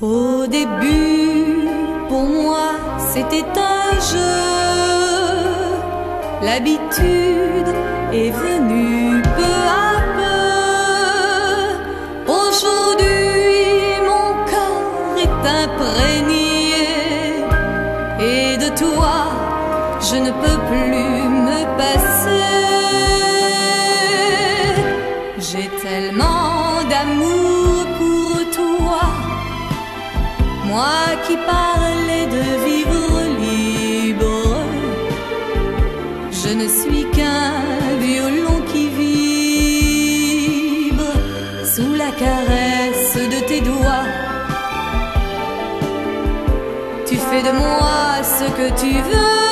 Au début, pour moi, c'était un jeu. L'habitude est venue peu à peu. Aujourd'hui, mon corps est imprégné. Et de toi, je ne peux plus me passer. J'ai tellement d'amour. Moi qui parlais de vivre libre. Je ne suis qu'un violon qui vibre sous la caresse de tes doigts. Tu fais de moi ce que tu veux.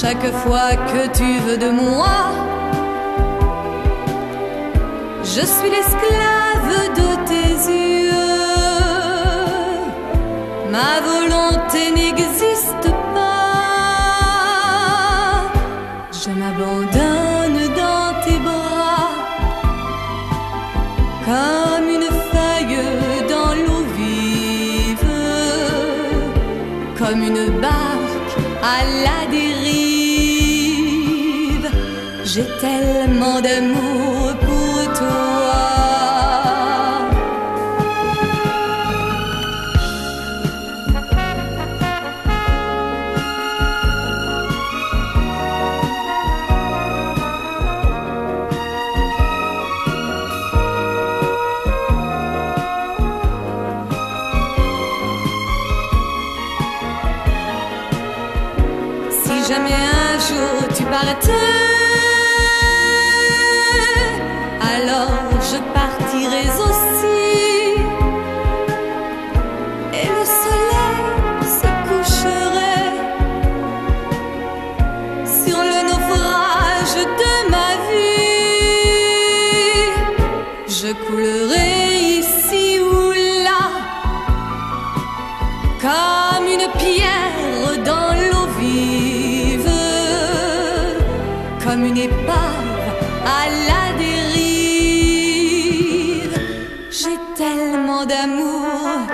Chaque fois que tu veux de moi, je suis l'esclave de tes Ma volonté n'existe pas. Je m'abandonne dans tes bras comme une feuille dans l'eau vive, comme une barque à la dérive. J'ai tellement d'amour jamais un jour tu partais, alors je partirai aussi. Et le soleil se coucherait sur le naufrage de ma vie. Je coulerai ici ou là comme une pierre comme une épave à la dérive. J'ai tellement d'amour